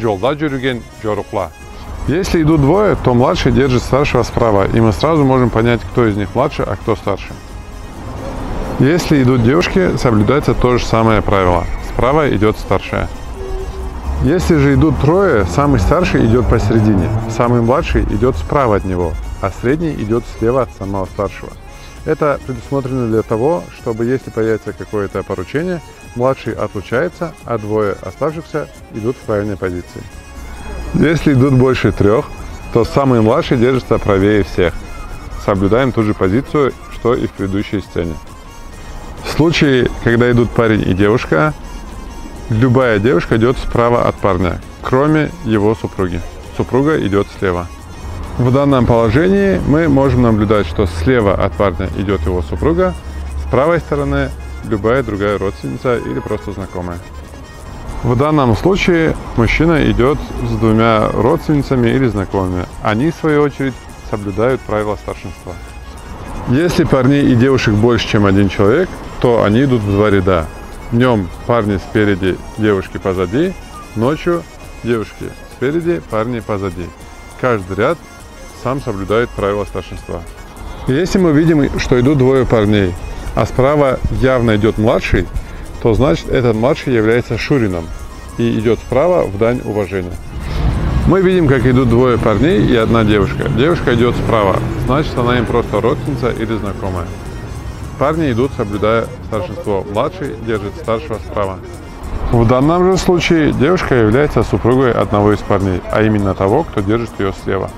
Жолда жүрген жорукла. Если идут двое, то младший держит старшего справа, и мы сразу можем понять, кто из них младше, а кто старше. Если идут девушки, соблюдается то же самое правило. Справа идет старшая. Если же идут трое, самый старший идет посередине, самый младший идет справа от него, а средний идет слева от самого старшего. Это предусмотрено для того, чтобы если появится какое-то поручение, младший отлучается, а двое оставшихся идут в правильной позиции. Если идут больше трех, то самый младший держится правее всех. Соблюдаем ту же позицию, что и в предыдущей сцене. В случае, когда идут парень и девушка, Любая девушка идет справа от парня, кроме его супруги. Супруга идет слева. В данном положении мы можем наблюдать, что слева от парня идет его супруга, с правой стороны любая другая родственница или просто знакомая. В данном случае мужчина идет с двумя родственницами или знакомыми. Они, в свою очередь, соблюдают правила старшинства. Если парней и девушек больше, чем один человек, то они идут в два ряда. Днем парни спереди, девушки позади. Ночью девушки спереди, парни позади. Каждый ряд сам соблюдает правила старшинства. Если мы видим, что идут двое парней, а справа явно идет младший, то значит этот младший является Шурином и идет справа в дань уважения. Мы видим, как идут двое парней и одна девушка. Девушка идет справа, значит она им просто родственница или знакомая. Парни идут, соблюдая старшинство. Младший держит старшего справа. В данном же случае девушка является супругой одного из парней, а именно того, кто держит ее слева.